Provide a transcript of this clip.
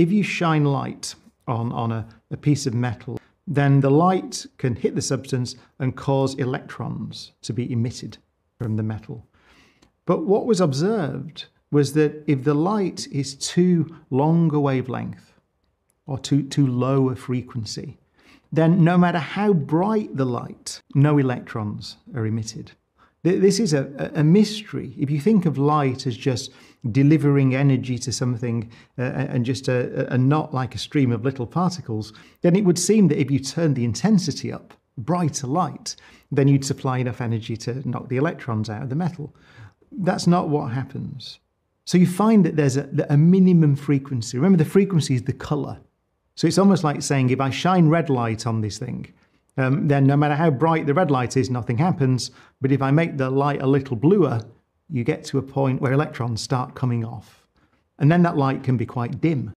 if you shine light on, on a, a piece of metal, then the light can hit the substance and cause electrons to be emitted from the metal. But what was observed was that if the light is too long a wavelength or too, too low a frequency, then no matter how bright the light, no electrons are emitted. This is a, a mystery. If you think of light as just delivering energy to something uh, and just a, a, not like a stream of little particles, then it would seem that if you turn the intensity up, brighter light, then you'd supply enough energy to knock the electrons out of the metal. That's not what happens. So you find that there's a, a minimum frequency. Remember, the frequency is the color. So it's almost like saying if I shine red light on this thing, um, then no matter how bright the red light is, nothing happens. But if I make the light a little bluer, you get to a point where electrons start coming off. And then that light can be quite dim.